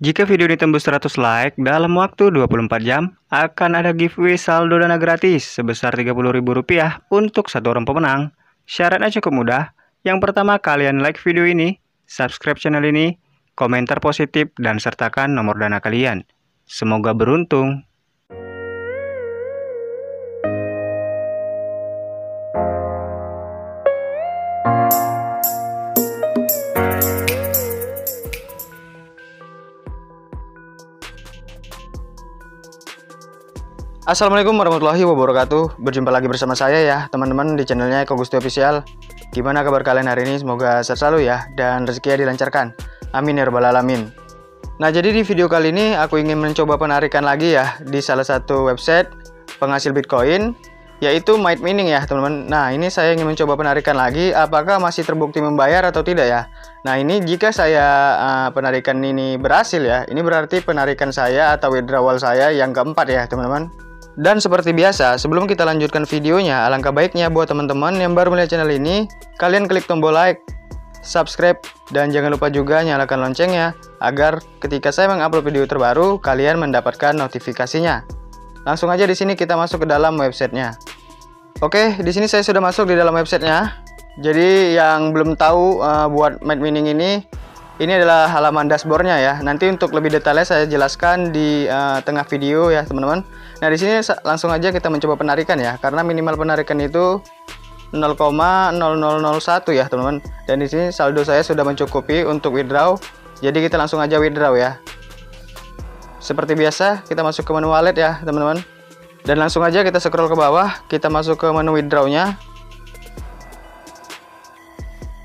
Jika video ini tembus 100 like dalam waktu 24 jam, akan ada giveaway saldo dana gratis sebesar Rp30.000 untuk satu orang pemenang. Syaratnya cukup mudah. Yang pertama, kalian like video ini, subscribe channel ini, komentar positif, dan sertakan nomor dana kalian. Semoga beruntung. Assalamualaikum warahmatullahi wabarakatuh. Berjumpa lagi bersama saya ya teman-teman di channelnya Eko Gusti Official. Gimana kabar kalian hari ini? Semoga sehat selalu ya Dan rezekinya dilancarkan. Amin ya rabbal alamin. Nah jadi di video kali ini aku ingin mencoba penarikan lagi ya Di salah satu website penghasil Bitcoin Yaitu Might Mining ya teman-teman. Nah ini saya ingin mencoba penarikan lagi Apakah masih terbukti membayar atau tidak ya? Nah ini jika saya uh, penarikan ini berhasil ya Ini berarti penarikan saya atau withdrawal saya yang keempat ya teman-teman dan seperti biasa, sebelum kita lanjutkan videonya, alangkah baiknya buat teman-teman yang baru melihat channel ini, kalian klik tombol like, subscribe, dan jangan lupa juga nyalakan loncengnya, agar ketika saya mengupload video terbaru, kalian mendapatkan notifikasinya. Langsung aja di sini kita masuk ke dalam websitenya. Oke, di sini saya sudah masuk di dalam websitenya. Jadi yang belum tahu uh, buat Mad Mining ini, ini adalah halaman dashboardnya ya. Nanti untuk lebih detailnya saya jelaskan di uh, tengah video ya teman-teman. Nah di sini langsung aja kita mencoba penarikan ya, karena minimal penarikan itu 0,0001 ya teman-teman. Dan di sini saldo saya sudah mencukupi untuk withdraw. Jadi kita langsung aja withdraw ya. Seperti biasa kita masuk ke menu wallet ya teman-teman. Dan langsung aja kita scroll ke bawah, kita masuk ke menu withdrawnya.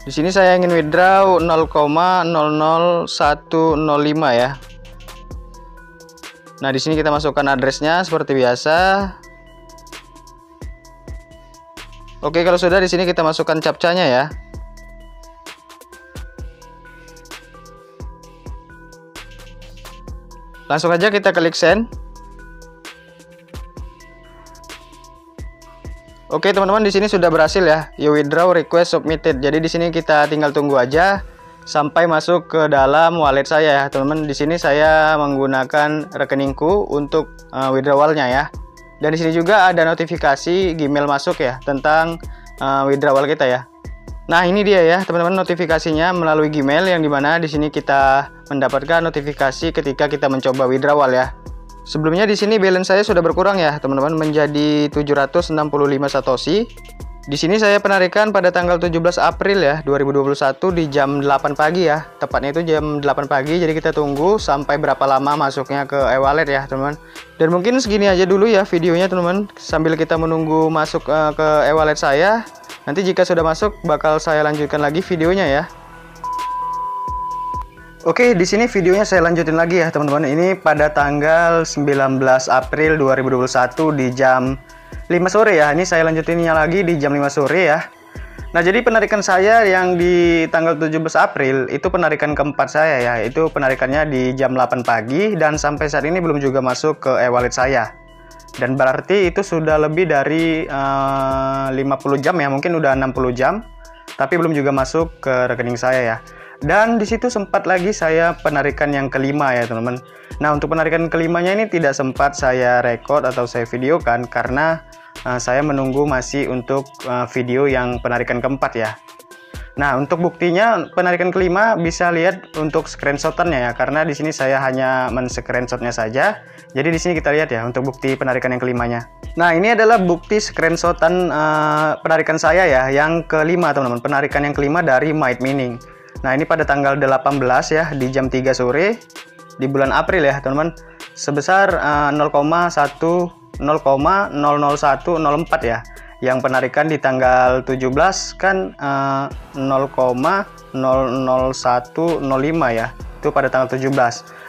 Di sini saya ingin withdraw 0,00105 ya. Nah, di sini kita masukkan addressnya seperti biasa. Oke, kalau sudah di sini kita masukkan captchanya ya. Langsung aja kita klik send. Oke teman-teman di sini sudah berhasil ya. You withdraw request submitted. Jadi di sini kita tinggal tunggu aja sampai masuk ke dalam wallet saya ya teman-teman. Di sini saya menggunakan rekeningku untuk uh, withdrawalnya ya. Dan di sini juga ada notifikasi Gmail masuk ya tentang uh, withdrawal kita ya. Nah ini dia ya teman-teman notifikasinya melalui Gmail yang di mana di sini kita mendapatkan notifikasi ketika kita mencoba withdrawal ya. Sebelumnya di sini balance saya sudah berkurang ya, teman-teman, menjadi 765 satoshi. Di sini saya penarikan pada tanggal 17 April ya, 2021 di jam 8 pagi ya. Tepatnya itu jam 8 pagi, jadi kita tunggu sampai berapa lama masuknya ke e-wallet ya, teman-teman. Dan mungkin segini aja dulu ya videonya, teman-teman. Sambil kita menunggu masuk uh, ke e-wallet saya. Nanti jika sudah masuk bakal saya lanjutkan lagi videonya ya. Oke, di sini videonya saya lanjutin lagi ya, teman-teman. Ini pada tanggal 19 April 2021 di jam 5 sore ya. Ini saya lanjutinnya lagi di jam 5 sore ya. Nah, jadi penarikan saya yang di tanggal 17 April itu penarikan keempat saya ya. Itu penarikannya di jam 8 pagi dan sampai saat ini belum juga masuk ke e-wallet saya. Dan berarti itu sudah lebih dari eh, uh, 50 jam ya, mungkin udah 60 jam. Tapi belum juga masuk ke rekening saya ya. Dan di situ sempat lagi saya penarikan yang kelima ya teman-teman. Nah untuk penarikan kelimanya ini tidak sempat saya record atau saya videokan karena uh, saya menunggu masih untuk uh, video yang penarikan keempat ya. Nah untuk buktinya penarikan kelima bisa lihat untuk screenshotannya ya karena di sini saya hanya men-screenshotnya saja. Jadi di sini kita lihat ya untuk bukti penarikan yang kelimanya. Nah ini adalah bukti screenshotan uh, penarikan saya ya yang kelima teman-teman penarikan yang kelima dari Might Mining. Nah, ini pada tanggal 18 ya di jam 3 sore di bulan April ya, teman-teman. Sebesar uh, 0,1 0,00104 ya. Yang penarikan di tanggal 17 kan uh, 0,00105 ya. Itu pada tanggal 17.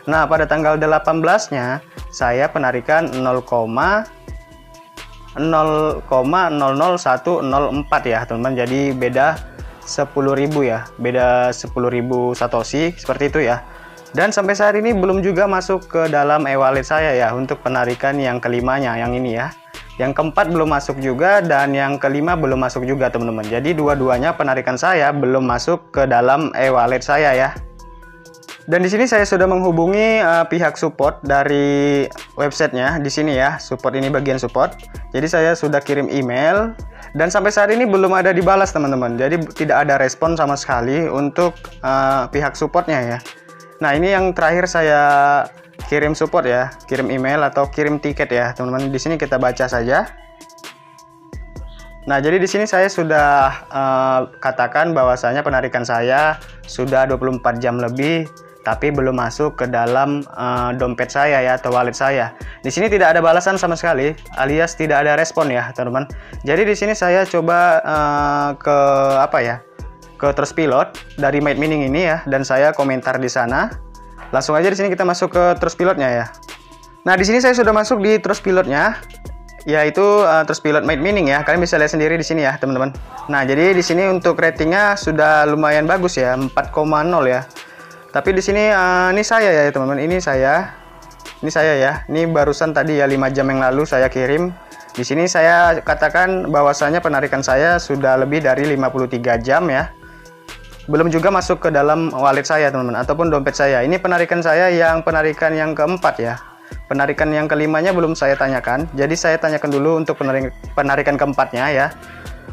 Nah, pada tanggal 18-nya saya penarikan 0, 0,00104 ya, teman-teman. Jadi beda 10.000 ya. Beda 10.000 satoshi seperti itu ya. Dan sampai saat ini belum juga masuk ke dalam e-wallet saya ya untuk penarikan yang kelimanya yang ini ya. Yang keempat belum masuk juga dan yang kelima belum masuk juga teman-teman. Jadi dua-duanya penarikan saya belum masuk ke dalam e-wallet saya ya Dan di sini saya sudah menghubungi uh, pihak support dari websitenya di sini ya, support ini bagian support. Jadi saya sudah kirim email dan sampai saat ini belum ada dibalas teman-teman. Jadi tidak ada respon sama sekali untuk uh, pihak supportnya ya. Nah ini yang terakhir saya kirim support ya, kirim email atau kirim tiket ya teman-teman. Di sini kita baca saja. Nah, jadi di sini saya sudah uh, katakan bahwasanya penarikan saya sudah 24 jam lebih tapi belum masuk ke dalam uh, dompet saya ya atau wallet saya. Di sini tidak ada balasan sama sekali, alias tidak ada respon ya, teman-teman. Jadi di sini saya coba uh, ke apa ya? ke Trust Pilot dari Made Meaning ini ya dan saya komentar di sana. Langsung aja di sini kita masuk ke Trust Pilotnya ya. Nah, di sini saya sudah masuk di Trust Pilotnya yaitu uh, Trust Pilot Made Meaning ya. Kalian bisa lihat sendiri di sini ya, teman-teman. Nah, jadi di sini untuk ratingnya sudah lumayan bagus ya, 4,0 ya tapi di sini uh, ini saya ya teman-teman. Ini saya. Ini saya ya. Ini barusan tadi ya 5 jam yang lalu saya kirim. Di sini saya katakan bahwasanya penarikan saya sudah lebih dari 53 jam ya. Belum juga masuk ke dalam wallet saya teman-teman ataupun dompet saya. Ini penarikan saya yang penarikan yang keempat ya. Penarikan yang kelimanya belum saya tanyakan. Jadi saya tanyakan dulu untuk penarikan keempatnya ya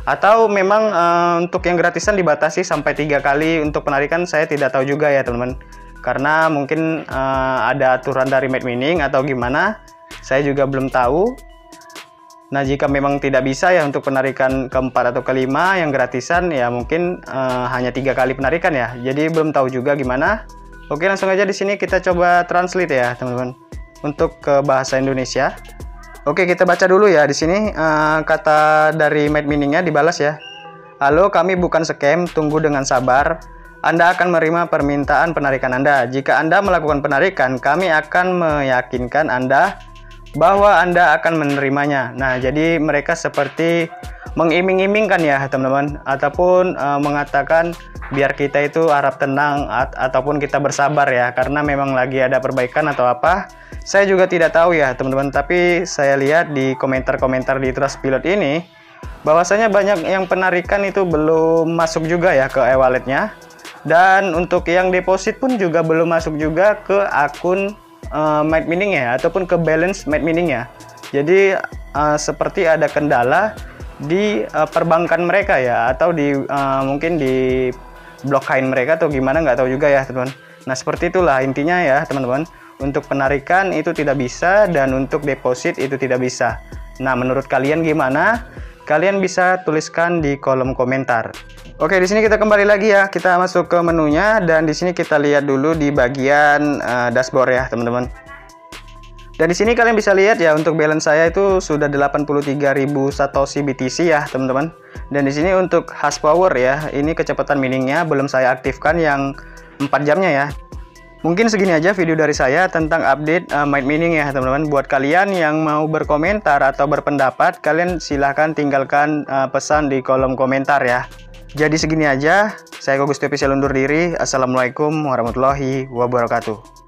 atau memang uh, untuk yang gratisan dibatasi sampai tiga kali untuk penarikan saya tidak tahu juga ya teman-teman. Karena mungkin uh, ada aturan dari Made Meaning atau gimana saya juga belum tahu. Nah jika memang tidak bisa ya untuk penarikan keempat atau kelima yang gratisan ya mungkin uh, hanya tiga kali penarikan ya. Jadi belum tahu juga gimana. Oke langsung aja di sini kita coba translate ya teman-teman. Untuk ke bahasa Indonesia Oke, kita baca dulu ya di sini uh, kata dari made meaningnya dibalas ya. Halo, kami bukan scam, tunggu dengan sabar. Anda akan menerima permintaan penarikan Anda. Jika Anda melakukan penarikan, kami akan meyakinkan Anda bahwa Anda akan menerimanya. Nah, jadi mereka seperti mengiming-imingkan ya, teman-teman, ataupun uh, mengatakan biar kita itu harap tenang at ataupun kita bersabar ya, karena memang lagi ada perbaikan atau apa. Saya juga tidak tahu ya teman-teman, tapi saya lihat di komentar-komentar di Trust Pilot ini bahwasanya banyak yang penarikan itu belum masuk juga ya ke e-walletnya. Dan untuk yang deposit pun juga belum masuk juga ke akun uh, eh, Meaning ya ataupun ke balance Meaning ya. Jadi uh, seperti ada kendala di uh, perbankan mereka ya atau di uh, mungkin di blockchain mereka atau gimana nggak tahu juga ya teman-teman. Nah seperti itulah intinya ya teman-teman. Untuk penarikan itu tidak bisa dan untuk deposit itu tidak bisa. Nah, menurut kalian gimana? Kalian bisa tuliskan di kolom komentar. Oke, di sini kita kembali lagi ya. Kita masuk ke menunya dan di sini kita lihat dulu di bagian uh, dashboard ya, teman-teman. Dan di sini kalian bisa lihat ya untuk balance saya itu sudah 83.000 satoshi BTC ya, teman-teman. Dan di sini untuk hash power ya, ini kecepatan miningnya belum saya aktifkan yang 4 jamnya ya. Mungkin segini aja video dari saya tentang update uh, Mind Meaning ya teman-teman. Buat kalian yang mau berkomentar atau berpendapat, kalian silahkan tinggalkan uh, pesan di kolom komentar ya. Jadi segini aja, saya Kogus Official undur diri. Assalamualaikum warahmatullahi wabarakatuh.